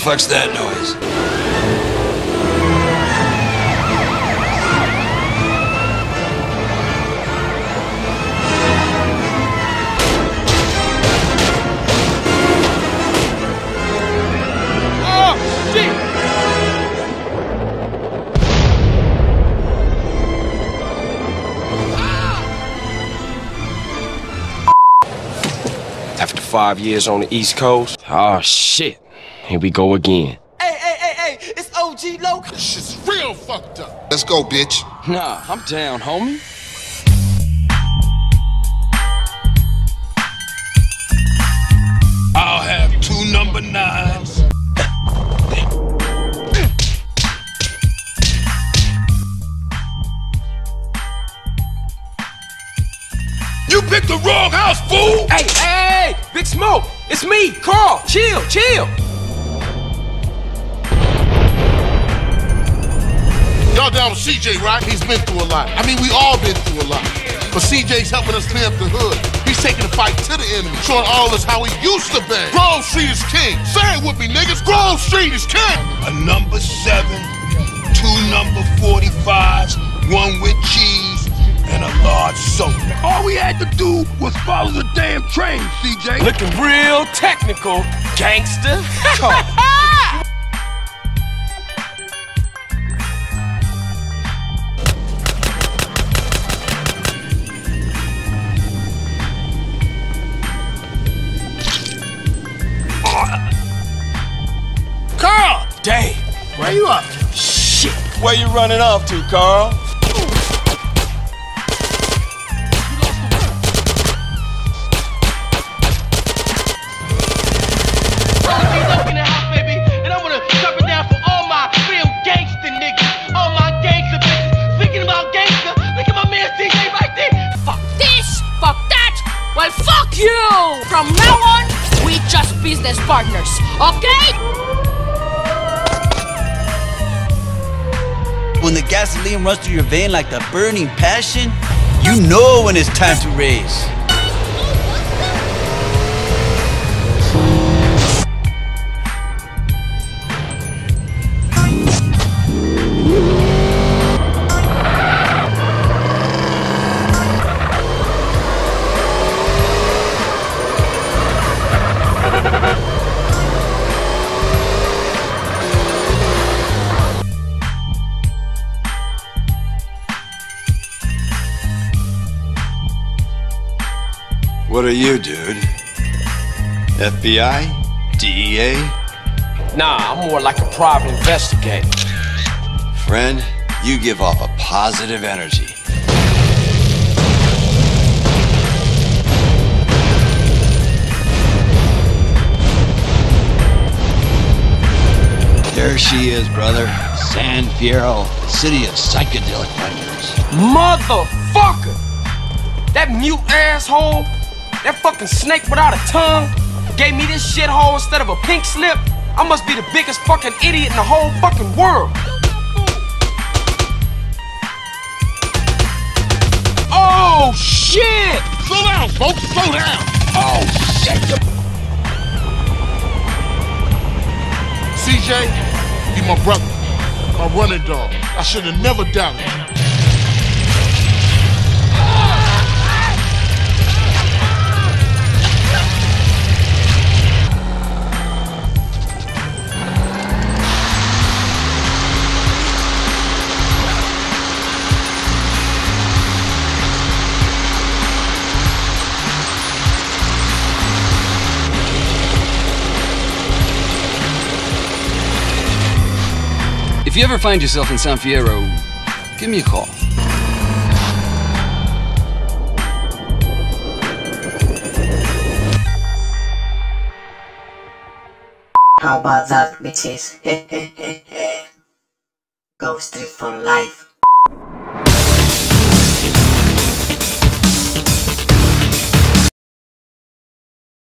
fuck's that noise? Oh, shit! After five years on the East Coast, oh shit, here we go again. Hey, hey, hey, hey, it's OG Loc. This shit's real fucked up. Let's go, bitch. Nah, I'm down, homie. I'll have two number nines. You picked the wrong house, fool! Hey, hey, hey, Big Smoke, it's me, Carl. Chill, chill. Y'all down with CJ, right? He's been through a lot. I mean, we all been through a lot. But CJ's helping us clean up the hood. He's taking the fight to the enemy, showing all of us how he used to be. Grove Street is king. Say it with me, niggas. Grove Street is king. A number seven, two number 45s, one with cheese, and a large soda. All we had to do was follow the damn train, CJ. Looking real technical, gangster. Carl! Dave, Where you up? shit. Where you running off to, Carl? Well, fuck you! From now on, just business partners, okay? When the gasoline runs through your vein like the burning passion, you know when it's time to race. What are you, dude? FBI? DEA? Nah, I'm more like a private investigator. Friend, you give off a positive energy. There she is, brother. San Fierro, the city of psychedelic wonders. Motherfucker! That mute asshole, that fucking snake without a tongue, gave me this shithole instead of a pink slip. I must be the biggest fucking idiot in the whole fucking world. Oh shit! Slow down, folks. Slow down. Oh shit! CJ, he my brother. My running dog. I should have never doubted. You ever find yourself in San Fierro, give me a call. How about that, bitches? Grove Street for life.